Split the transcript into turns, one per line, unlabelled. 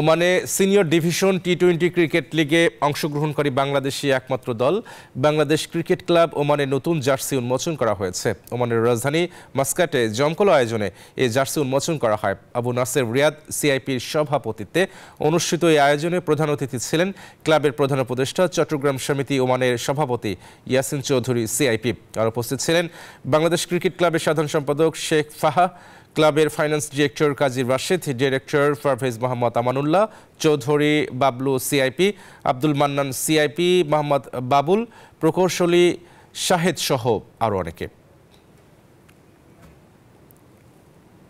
ওমানে senior division T twenty cricket লিগে অংশগ্রহণকারী বাংলাদেশি একমাত্র দল। বাংলাদেশ ক্রিকেট ক্লাব ওমানে নতুন জার্সি উন্মোচন করা হয়েছে। ওমানের রাজধানী মাস্কাটে জমকলো আয়োজনে এই জার্সি উন্মোচন করা হয়। আবু নাসের রিয়াদ সিআইপির সভাপতিত্বে অনুষ্ঠিত এই আয়োজনে প্রধান অতিথি ছিলেন ক্লাবের প্রধান উপদেষ্টা, চট্টগ্রাম সমিতি ওমানের সভাপতি ইয়াসিন চৌধুরী সিআইপি। আর উপস্থিত ছিলেন বাংলাদেশ ক্রিকেট ক্লাবের সাধারণ সম্পাদক শেখ ফাহা ক্লাবের finance director Kazi Rashed, director Parvez Mohammad Amanullah, Chowdhury Bablu CIP Abdul Mannan CIP Mohammad Babul, প্রকৌশলী শাহেদ সহ আরও অনেকে।